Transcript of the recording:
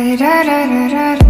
da da da da da